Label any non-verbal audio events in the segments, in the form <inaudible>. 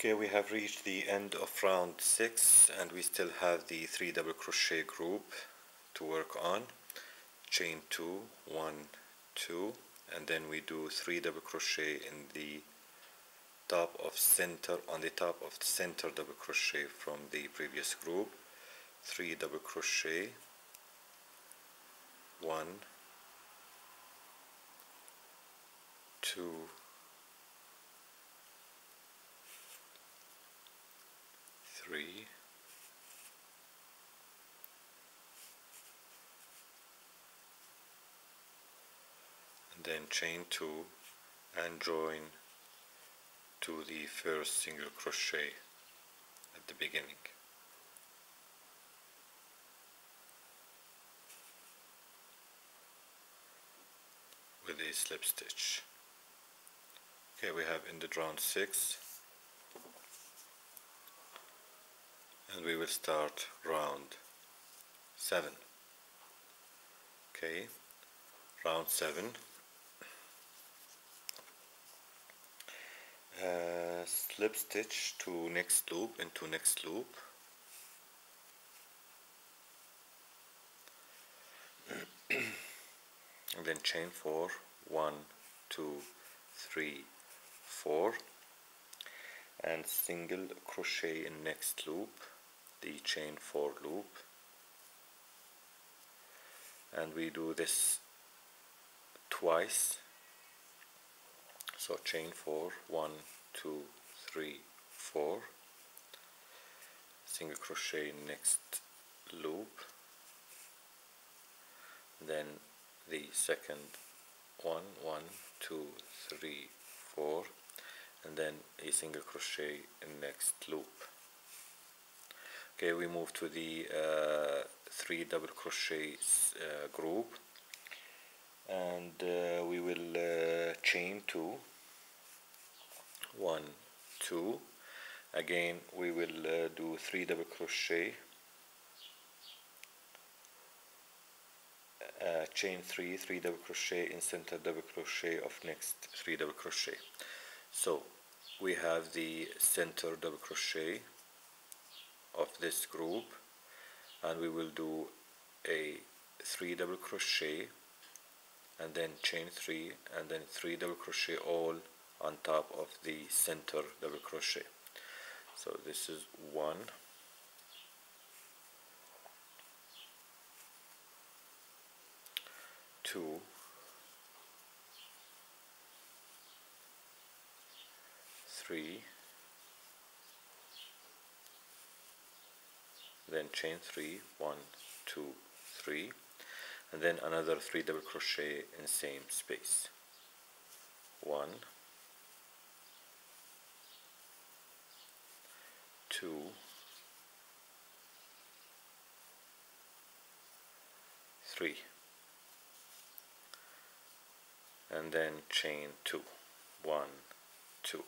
Okay, we have reached the end of round six and we still have the three double crochet group to work on. Chain two, one, two, and then we do three double crochet in the top of center, on the top of the center double crochet from the previous group. Three double crochet, one, two, three, and then chain two and join to the first single crochet at the beginning. with a slip stitch. Okay, we have in the round 6 and we will start round 7. Okay, round 7. Uh, slip stitch to next loop into next loop <clears throat> and then chain four one two three four and single crochet in next loop the chain four loop. And we do this twice. So chain four one two three four. Single crochet next loop. Then the second one one two three four. And then a single crochet in next loop okay we move to the uh, three double crochets uh, group. And uh, we will uh, chain two. One two. Again we will uh, do three double crochet. Uh, chain three three double crochet in center double crochet of next three double crochet. So we have the center double crochet of this group and we will do a three double crochet and then chain three and then three double crochet all on top of the center double crochet. So this is one. Two. Three then chain 3 1 2 3 and then another 3 double crochet in same space. 1 2 3 and then chain 2 1 2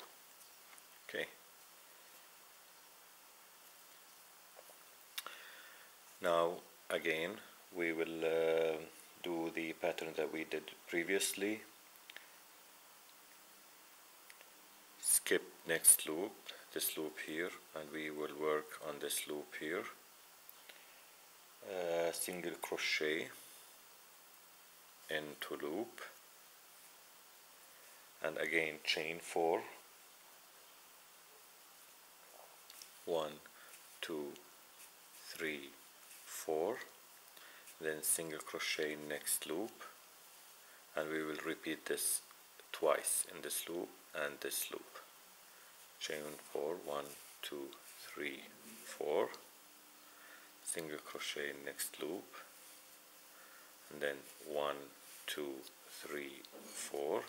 now again we will uh, do the pattern that we did previously. Skip next loop this loop here and we will work on this loop here. Uh, single crochet into loop. And again chain four. One two three four then single crochet next loop and we will repeat this twice in this loop and this loop. Chain four one two three four single crochet next loop and then one two three four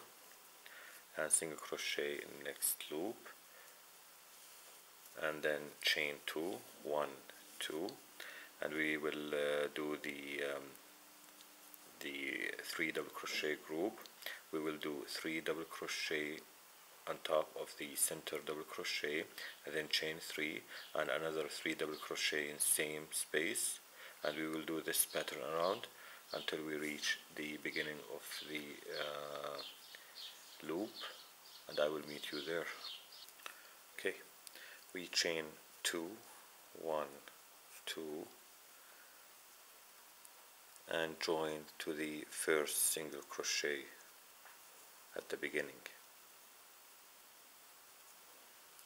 and single crochet next loop and then chain two one two and we will uh, do the um, the three double crochet group. We will do three double crochet on top of the center double crochet and then chain three and another three double crochet in same space. And we will do this pattern around until we reach the beginning of the uh, loop and I will meet you there. Okay. We chain two one two and join to the first single crochet at the beginning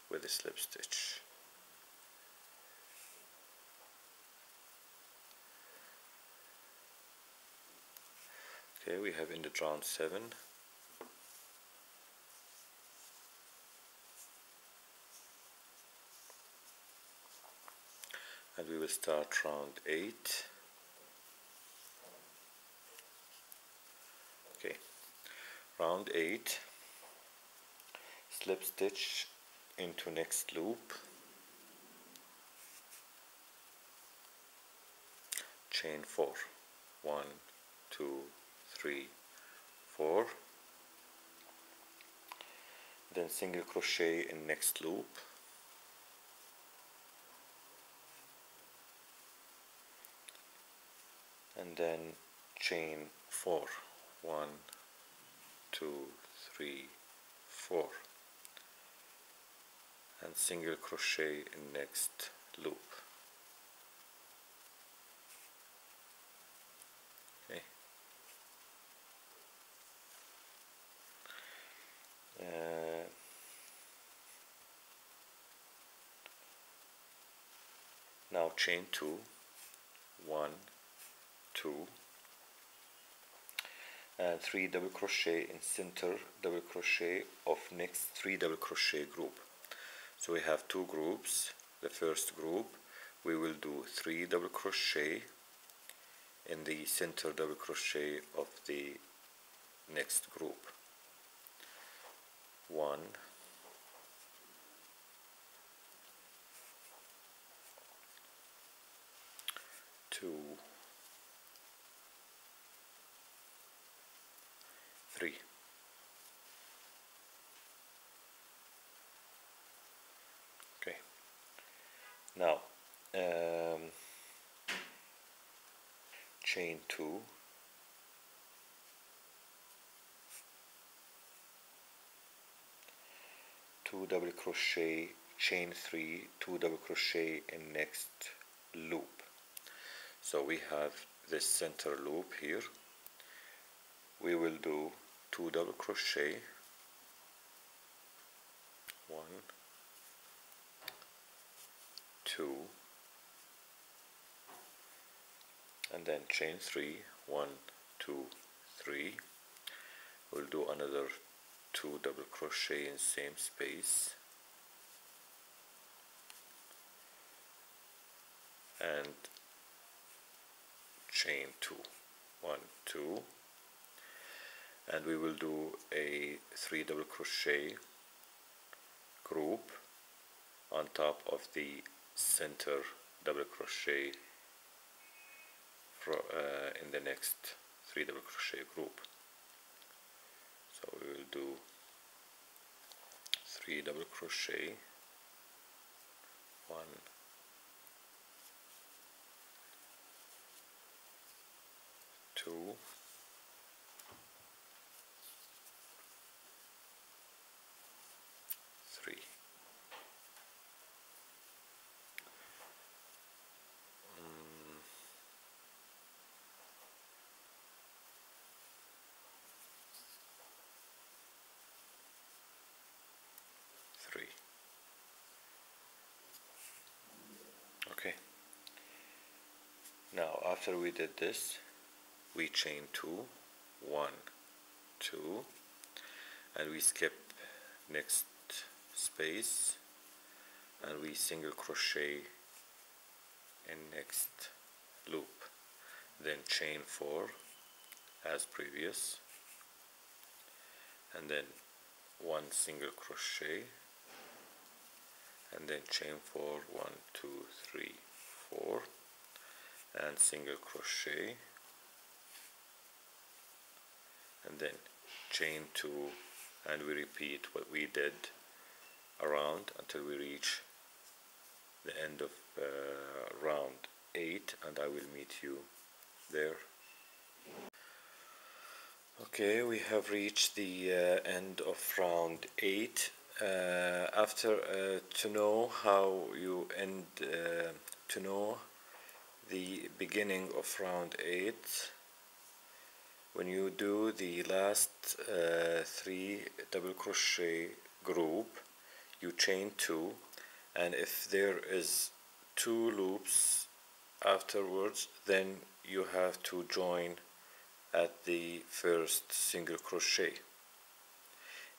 with a slip stitch. Okay we have ended round 7 and we will start round 8 okay round 8 slip stitch into next loop. Chain 4 1 2 3 4 then single crochet in next loop. And then chain 4 1 2 3 4 and single crochet in next loop. Okay. Uh, now chain two. One two and three double crochet in center double crochet of next three double crochet group. So we have two groups. The first group we will do three double crochet in the center double crochet of the next group. One two three okay now um, chain two. Two double crochet chain three two double crochet in next loop. So we have this center loop here. We will do two double crochet. One two and then chain three one two three. We'll do another two double crochet in same space. And chain two one two. And we will do a three double crochet group on top of the center double crochet for, uh, in the next three double crochet group. So we will do three double crochet one two three Mm. three okay now after we did this we chain two one two and we skip next space and we single crochet in next loop. Then chain four as previous and then one single crochet and then chain four one two three four and single crochet. And then chain two and we repeat what we did around until we reach the end of uh, round 8 and I will meet you there. Okay we have reached the uh, end of round 8 uh, after uh, to know how you end uh, to know the beginning of round 8 when you do the last uh, three double crochet group you chain two and if there is two loops afterwards then you have to join at the first single crochet.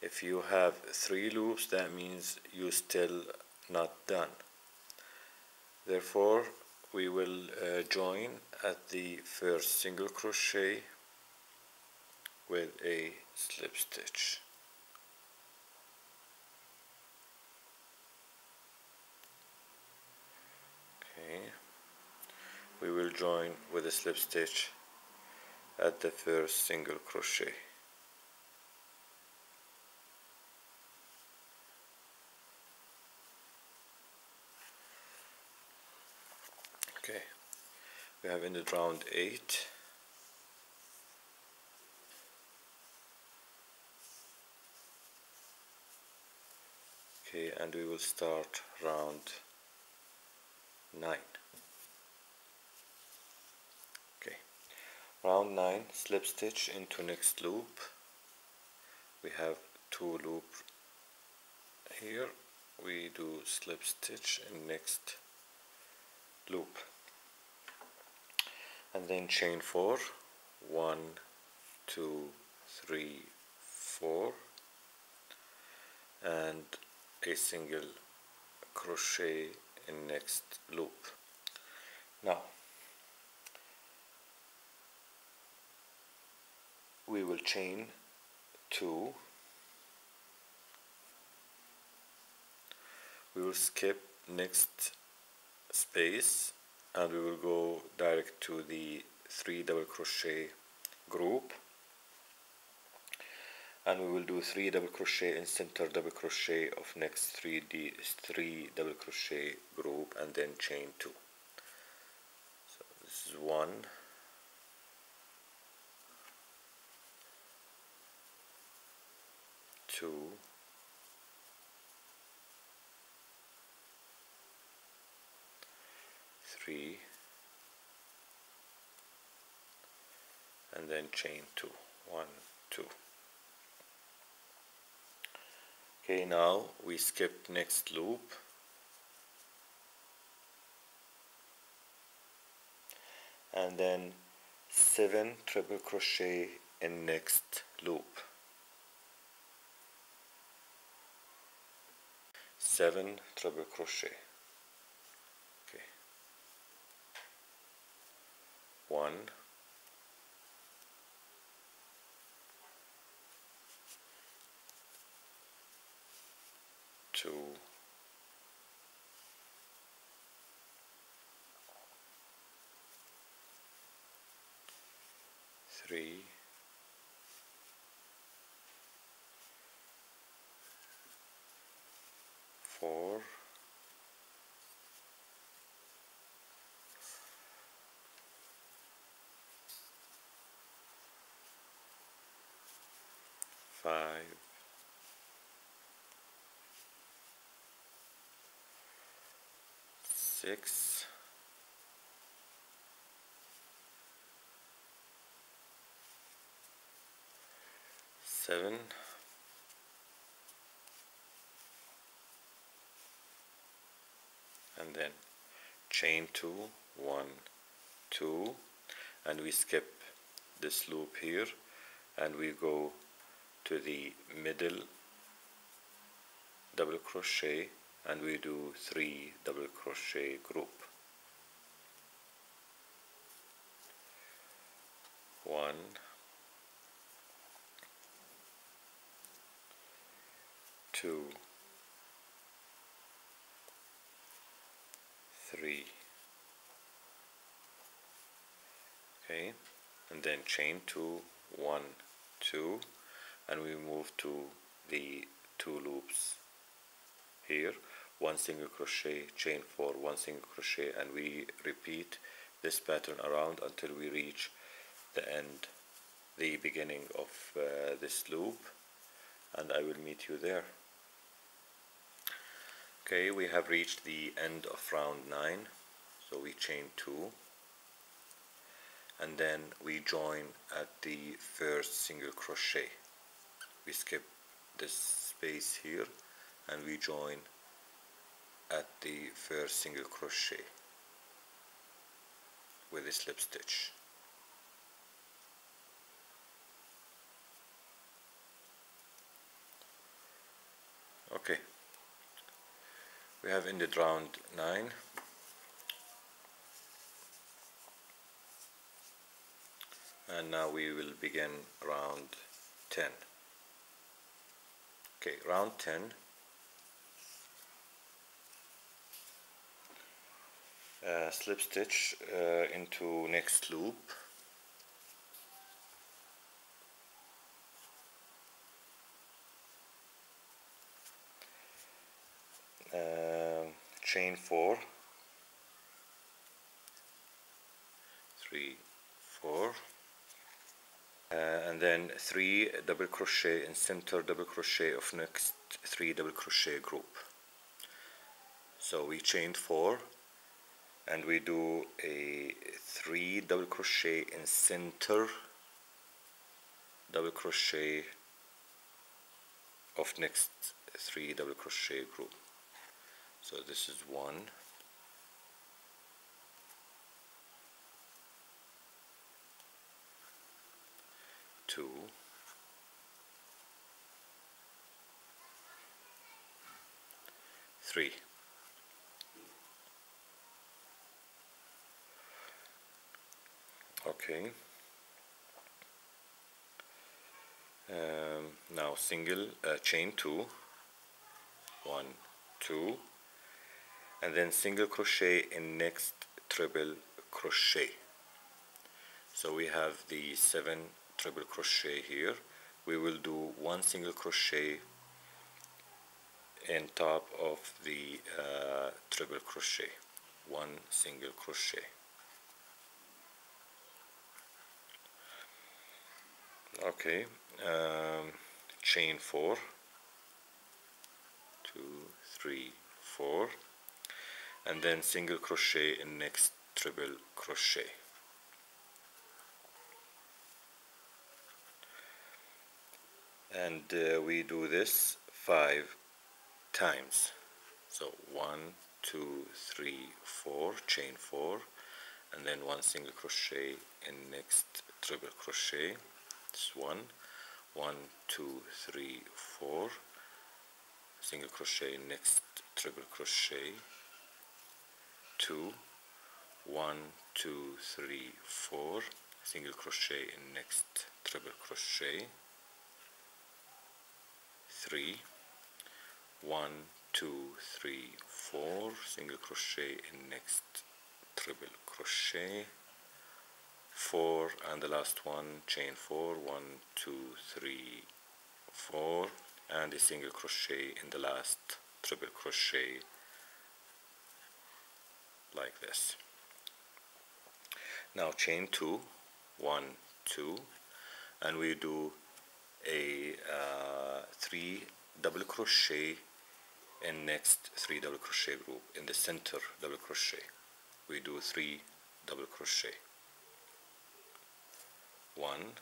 If you have three loops that means you still not done. Therefore we will uh, join at the first single crochet with a slip stitch. Okay. We will join with a slip stitch at the first single crochet okay. We have ended round 8 okay and we will start round 9 okay. Round 9 slip stitch into next loop. We have two loop here. We do slip stitch in next loop and then chain four. One two three four. And a single crochet in next loop. Now we will chain two. We will skip next space and we will go direct to the three double crochet group. And we will do three double crochet in center double crochet of next 3d three double crochet group and then chain two. So this is one. Two three and then chain two one two. Okay now we skip next loop. And then seven triple crochet in next loop. Seven triple crochet one. Two three four five six seven and then chain two one two. And we skip this loop here. And we go to the middle double crochet and we do three double crochet group. One. Two. Three. Okay and then chain two. One two and we move to the two loops here. One single crochet chain four one single crochet and we repeat this pattern around until we reach the end the beginning of uh, this loop. And I will meet you there. Okay we have reached the end of round 9 so we chain 2 and then we join at the first single crochet we skip this space here and we join at the first single crochet with a slip stitch. Okay. We have ended round 9 and now we will begin round 10 okay round 10 uh, slip stitch uh, into next loop. Uh, chain 4 3 4 uh, Uh, and then 3 double crochet in center double crochet of next 3 double crochet group. So we chain 4 and we do a 3 double crochet in center double crochet of next 3 double crochet group. So this is 1 two three. Okay. Um, now single uh, chain two. One two. And then single crochet in next triple crochet. So we have the seven triple crochet here. We will do one single crochet in top of the uh, triple crochet. One single crochet. Okay um, chain four. Two three four. And then single crochet in next triple crochet and uh, we do this five times. So one two three four chain four and then one single crochet in next triple crochet. It's one. One two three four single crochet next triple crochet. Two. One two three four single crochet in next triple crochet three. One two three four. Single crochet in next. Triple crochet. Four and the last one chain four. One two three four. And a single crochet in the last triple crochet. Like this. Now chain two. One two. And we do a uh, three double crochet and next three double crochet group. In the center double crochet. We do three double crochet. One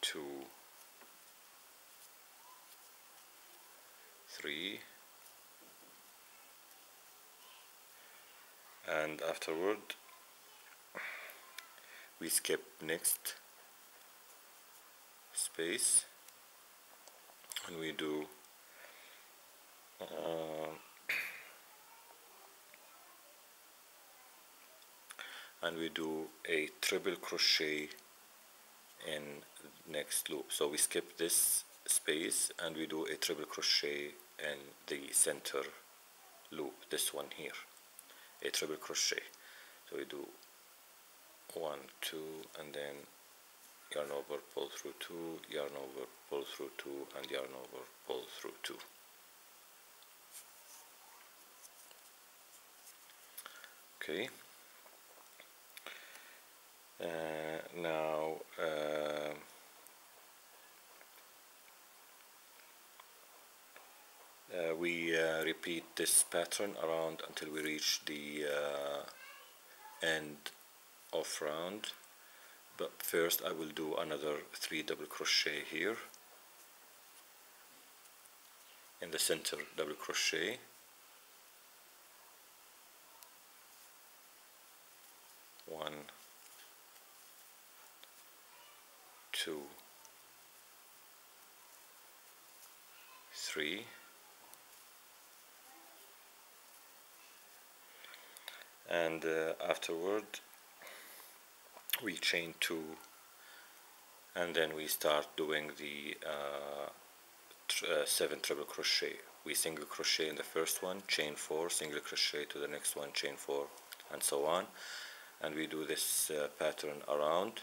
two three and afterward we skip next space and we do uh, and we do a triple crochet in next loop. So we skip this space and we do a triple crochet in the center loop this one here a triple crochet. So we do one two and then yarn over pull through two yarn over pull through two and yarn over pull through two. Okay. Uh, now uh, uh, we uh, repeat this pattern around until we reach the uh, end of round but first I will do another three double crochet here. In the center double crochet. One two three. And uh, afterward we chain two and then we start doing the uh, uh, seven triple crochet. We single crochet in the first one chain four single crochet to the next one chain four and so on. And we do this uh, pattern around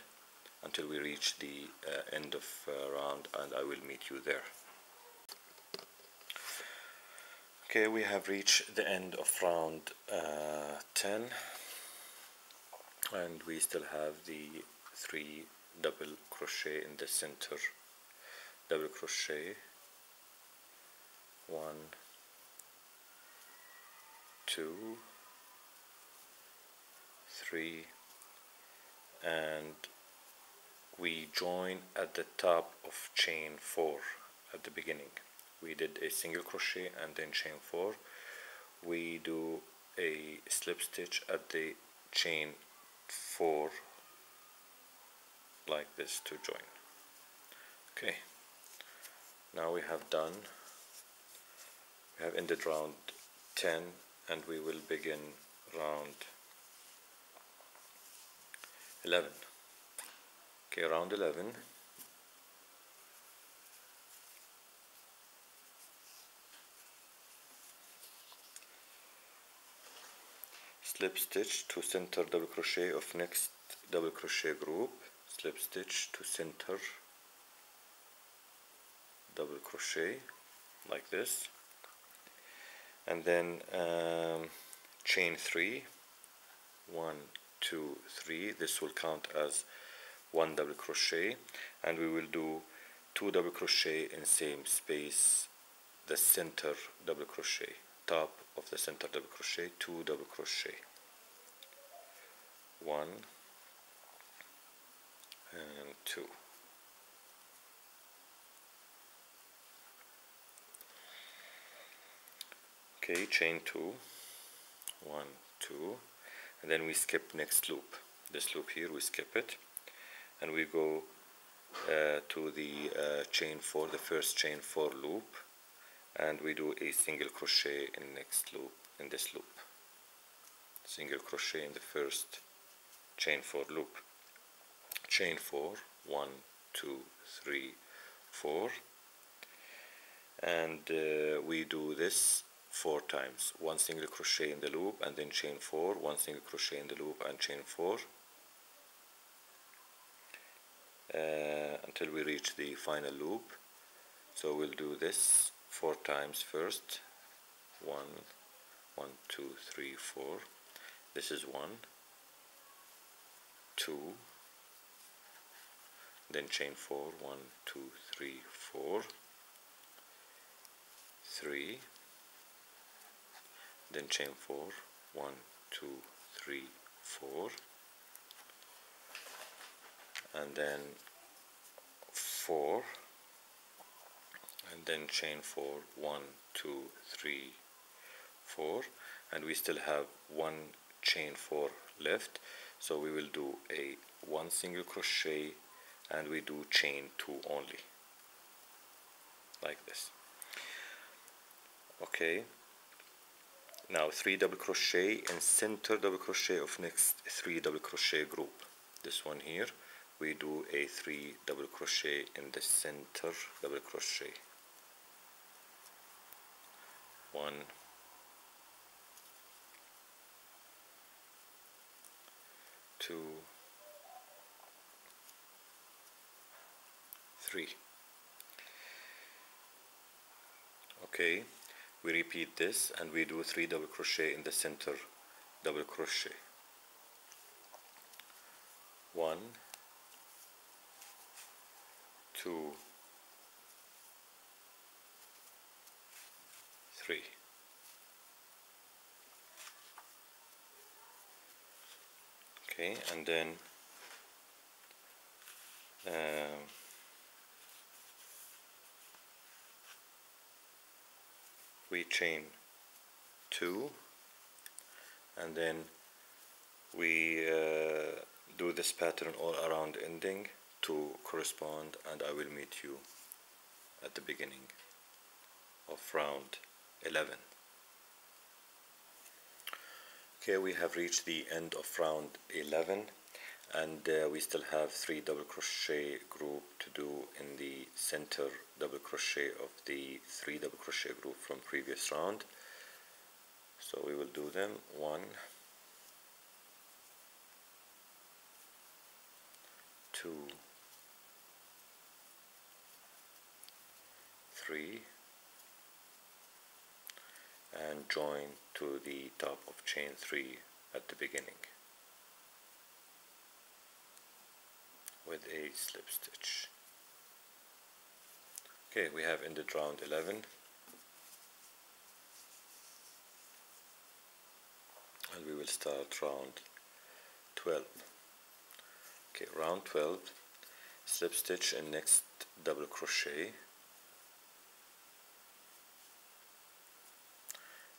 until we reach the uh, end of uh, round and I will meet you there. Okay we have reached the end of round uh, 10 and we still have the three double crochet in the center. Double crochet. One. Two. Three. And we join at the top of chain 4 at the beginning. We did a single crochet and then chain 4 we do a slip stitch at the chain 4 like this to join. Okay. Now we have done. We have ended round 10 and we will begin round 11 okay round 11 slip stitch to center double crochet of next double crochet group. Slip stitch to center double crochet like this. And then um, chain three. One two three. This will count as one double crochet. And we will do two double crochet in same space the center double crochet top of the center double crochet two double crochet. One and two. Okay chain two. One two. And then we skip next loop. This loop here we skip it. And we go uh, to the uh, chain 4 the first chain 4 loop and we do a single crochet in next loop in this loop. Single crochet in the first chain 4 loop. Chain 4 1 2 3 4 and uh, we do this four times. One single crochet in the loop and then chain four one single crochet in the loop and chain four. Uh, until we reach the final loop. So we'll do this four times first. One one two three four. This is one. Two. Then chain four. One two three four. Three. Then chain four. One two three four. And then four and then chain four one two three four. And we still have one chain four left. So we will do a one single crochet and we do chain two only. Like this. Okay. Now three double crochet and center double crochet of next three double crochet group. This one here. We do a three double crochet in the center double crochet one. Two. Three. Okay we repeat this and we do three double crochet in the center double crochet. One. Two three okay and then um, we chain two and then we uh, do this pattern all around ending to correspond and I will meet you at the beginning of round 11 okay we have reached the end of round 11 and uh, we still have three double crochet group to do in the center double crochet of the three double crochet group from previous round. So we will do them one two three and join to the top of chain 3 at the beginning with a slip stitch. Okay we have ended round 11 and we will start round 12 okay round 12 slip stitch and next double crochet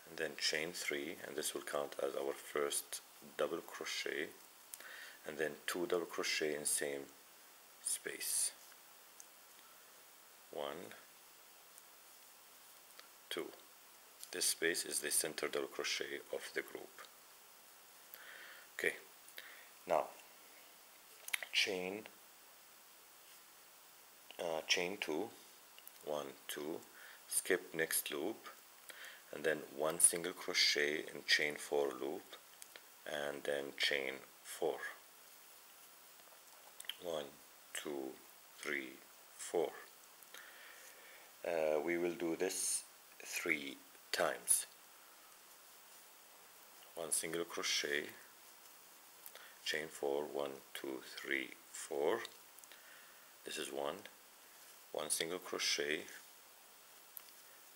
and then chain 3 and this will count as our first double crochet and then two double crochet in same space. One two. This space is the center double crochet of the group. Okay now chain uh, chain two. One two. Skip next loop and then one single crochet in chain four loop and then chain four. One two three four. Uh, we will do this three times. One single crochet chain four one two three four. This is one. One single crochet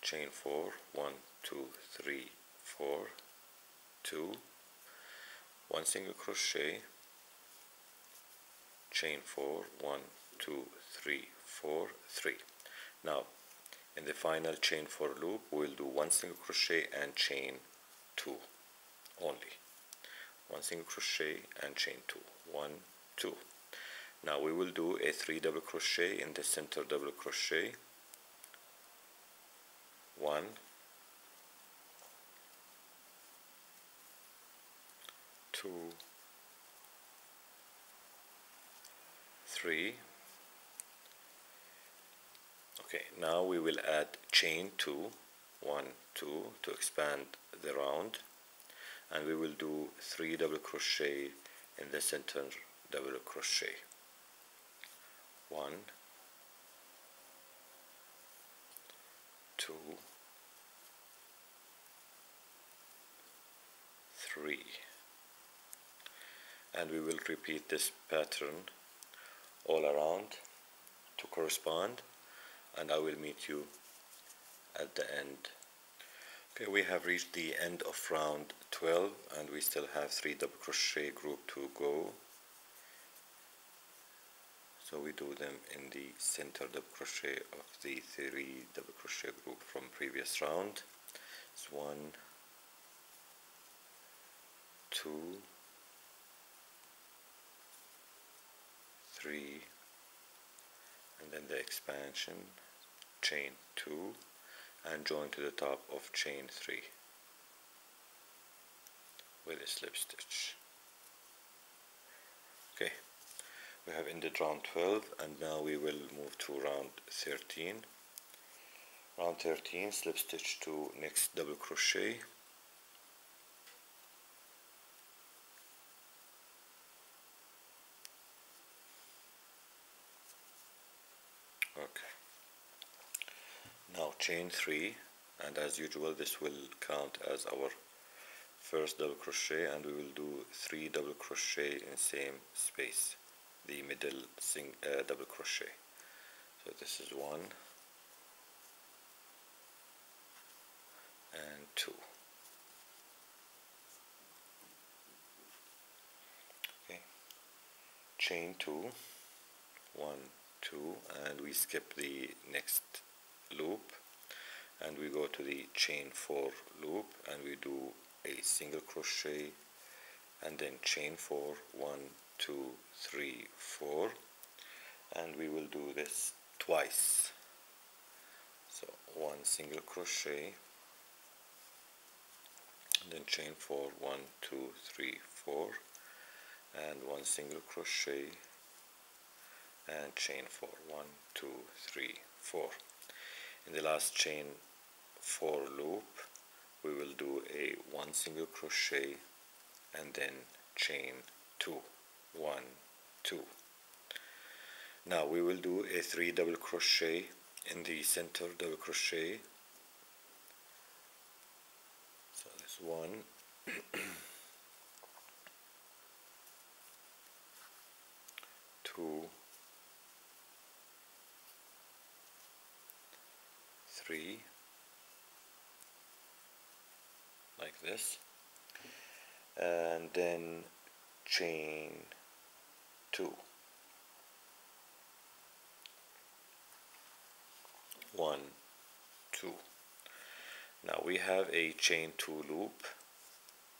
chain 4 1 2 3 4 2 1 single crochet chain four one two three four three. Now in the final chain four loop we'll do one single crochet and chain two only. One single crochet and chain 2 1 2 now we will do a three double crochet in the center double crochet one. Two. Three. Okay now we will add chain two one two to expand the round. And we will do three double crochet in the center double crochet. One two three. And we will repeat this pattern all around to correspond and I will meet you at the end. Okay we have reached the end of round 12 and we still have three double crochet group to go so we do them in the center double crochet of the three double crochet group from previous round. It's one two three and then the expansion chain 2 and join to the top of chain 3 with a slip stitch. Okay we have ended round 12 and now we will move to round 13 round 13 slip stitch to next double crochet. Okay. Now chain 3 and as usual this will count as our first double crochet and we will do 3 double crochet in same space the middle sing, uh, double crochet. So this is one and two. Okay. Chain two. One two and we skip the next loop. And we go to the chain four loop and we do a single crochet and then chain four one two three four and we will do this twice. So one single crochet then chain four one two three four and one single crochet and chain four one two three four. In the last chain four loop we will do a one single crochet and then chain two one two. Now we will do a three double crochet in the center double crochet. So this one. <clears throat> Two. Three. Like this. And then chain two. One two. Now we have a chain two loop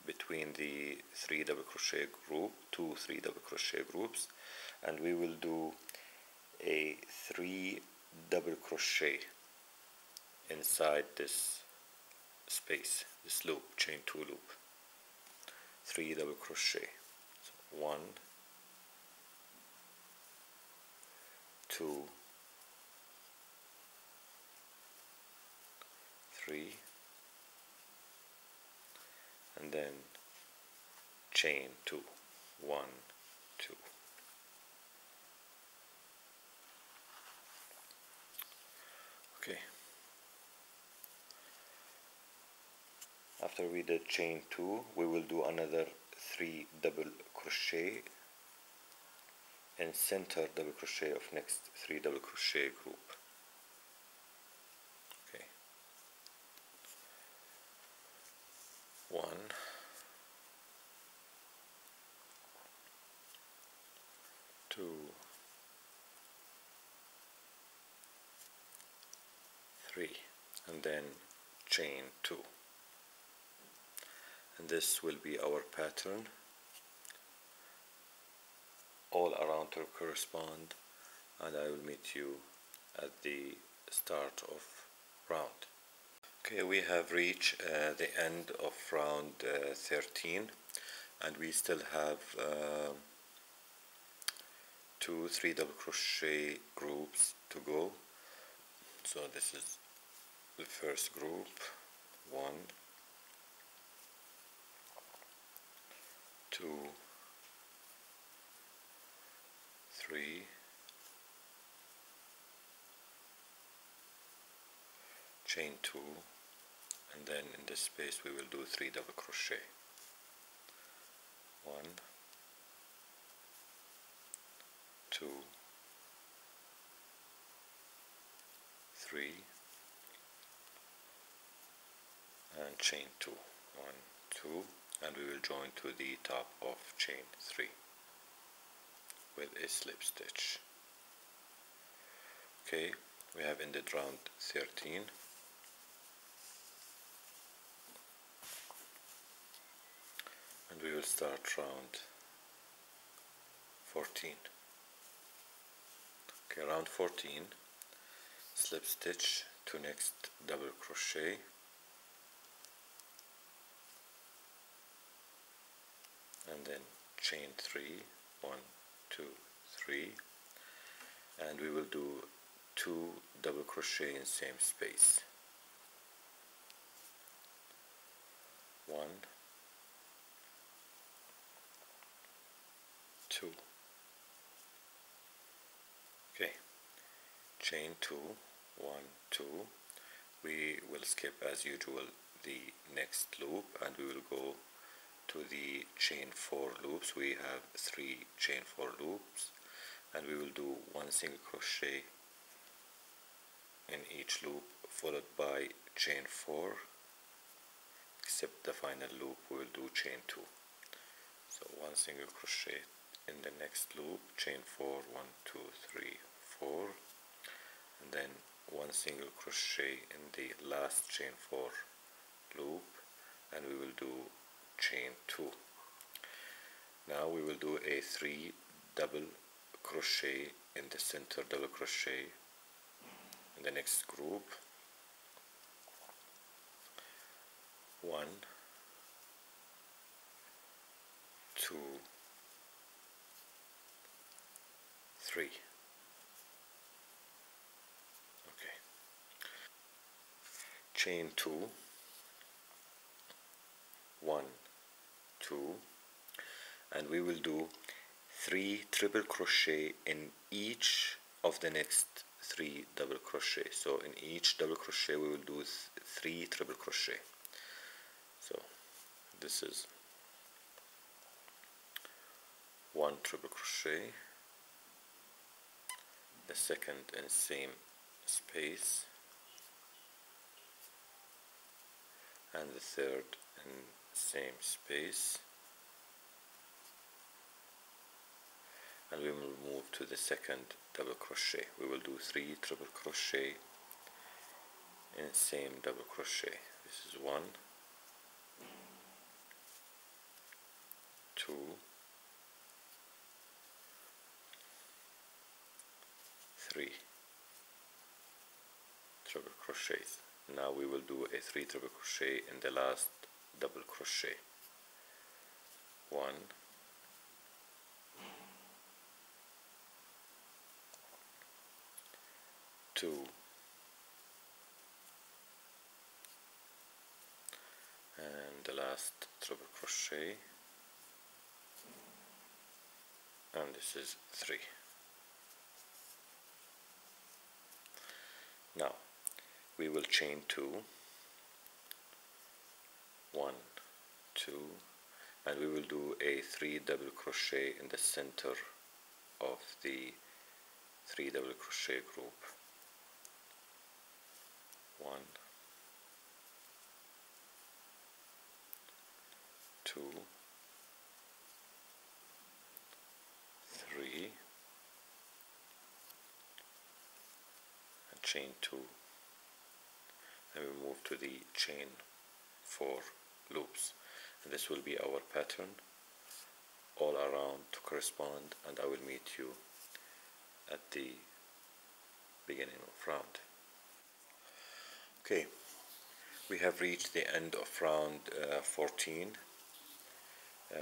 between the three double crochet group two three double crochet groups and we will do a three double crochet inside this space this loop chain two loop. Three double crochet. So one two three and then chain two one two. Okay. After we did chain two we will do another three double crochet and center double crochet of next three double crochet group. Okay. One. Two. Three and then chain two. And this will be our pattern all around to correspond and I will meet you at the start of round. Okay we have reached uh, the end of round uh, 13 and we still have uh, two three double crochet groups to go. So this is the first group one two three. Chain two. And then in this space we will do three double crochet. One. Two. Three. And chain two. One two. And we will join to the top of chain three with a slip stitch. Okay we have ended round 13 and we will start round 14 okay round 14 slip stitch to next double crochet. And then chain three one two three and we will do two double crochet in same space. One two. Okay chain two one two. We will skip as usual the next loop and we will go to the chain four loops. We have three chain four loops and we will do one single crochet in each loop followed by chain four. Except the final loop we will do chain 2 so one single crochet in the next loop chain 4 1 2 3 4 and then one single crochet in the last chain 4 loop and we will do chain 2 now we will do a 3 double crochet in the center double crochet in the next group. One two three. Okay. Chain two. One two and we will do three triple crochet in each of the next three double crochet. So in each double crochet we will do th three triple crochet. So this is one triple crochet the second in same space and the third in same space. And we will move to the second double crochet. We will do three triple crochet in same double crochet. This is one two three triple crochets. Now we will do a three triple crochet in the last double crochet. One. Two. And the last triple crochet. And this is three. Now we will chain two one two and we will do a three double crochet in the center of the three double crochet group. One two three and chain two. And we move to the chain four loops. And this will be our pattern all around to correspond and I will meet you at the beginning of round. Okay. We have reached the end of round uh, 14 uh,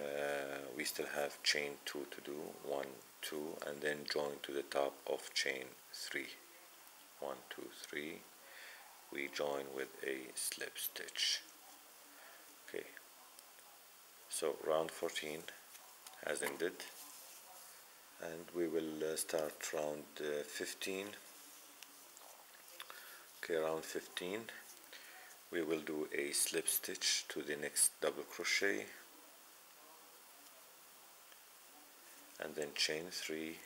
we still have chain 2 to do 1 2 and then join to the top of chain 3 1 2 3 we join with a slip stitch so round 14 has ended. And we will uh, start round uh, 15 okay round 15 we will do a slip stitch to the next double crochet. And then chain 3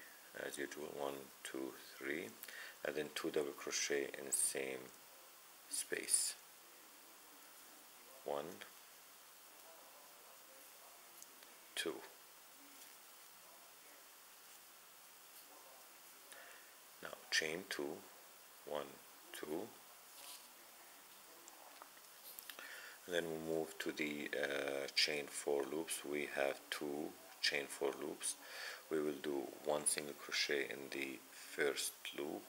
as usual 1 2 3 and then 2 double crochet in the same space. 1 2 now chain 2 1 2 and then we move to the uh, chain 4 loops. We have two chain 4 loops. We will do one single crochet in the first loop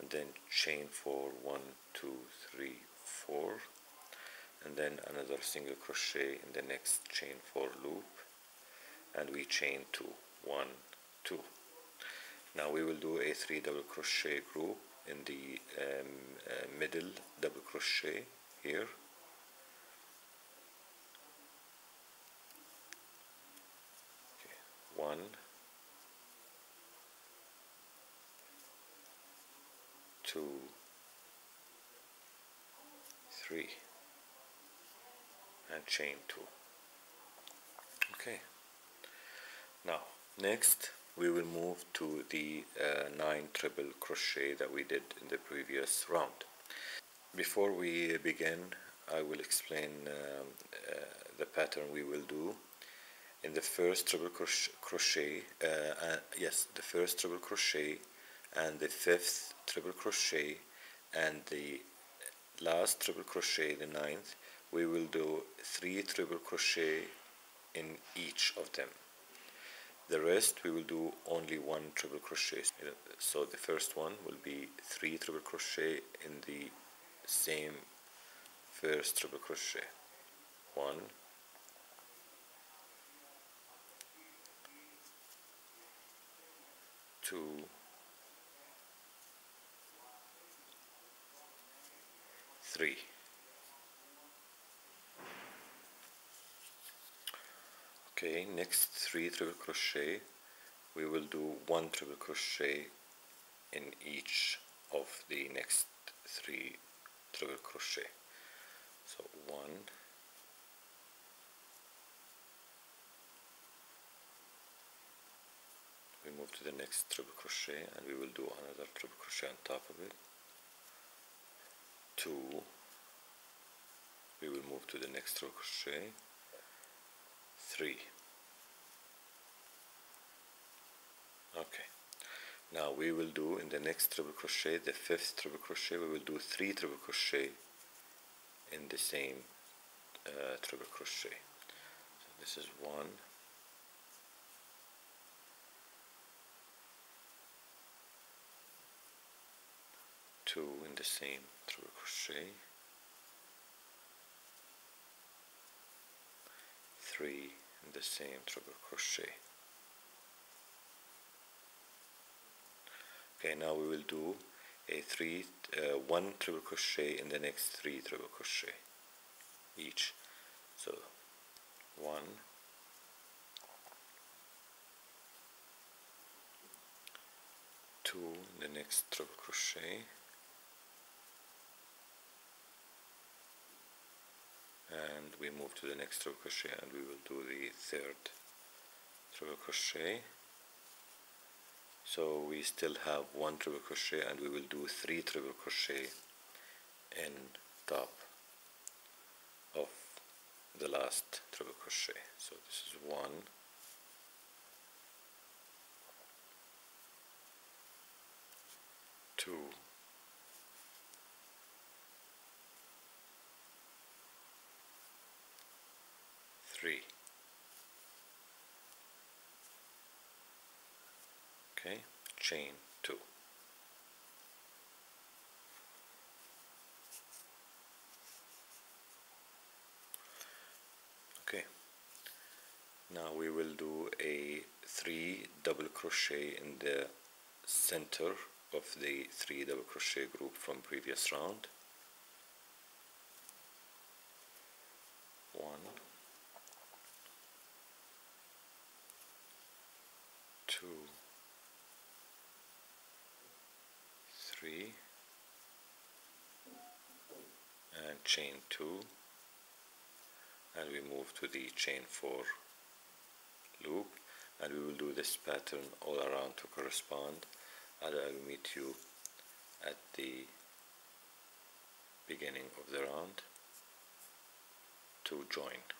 and then chain 4 1 2 3 4 and then another single crochet in the next chain 4 loop and we chain 2 1 2 now we will do a 3 double crochet group in the um, uh, middle double crochet here. One two three and chain two. Okay now next we will move to the uh, 9 triple crochet that we did in the previous round. Before we begin I will explain um, uh, the pattern we will do. In the first triple crochet, crochet uh, uh, yes the first triple crochet and the fifth triple crochet and the last triple crochet the ninth we will do three triple crochet in each of them the rest we will do only one triple crochet. So the first one will be three triple crochet in the same first triple crochet. One. Two. Three okay next three triple crochet. We will do one triple crochet in each of the next three triple crochet. So one we move to the next triple crochet and we will do another triple crochet on top of it. Two we will move to the next triple crochet three. Okay. Now we will do in the next triple crochet the fifth triple crochet we will do three triple crochet in the same uh, triple crochet. So this is one. Two in the same triple crochet. Three in the same triple crochet. Okay now we will do a three uh, one triple crochet in the next three triple crochet each. So one two in the next triple crochet and we move to the next triple crochet and we will do the third triple crochet so we still have one triple crochet and we will do three triple crochet in top of the last triple crochet so this is one. Two 3. Okay, chain 2. Okay, now we will do a 3 double crochet in the center of the 3 double crochet group from previous round. 1 3 and chain 2 and we move to the chain 4 loop and we will do this pattern all around to correspond and I will meet you at the beginning of the round to join.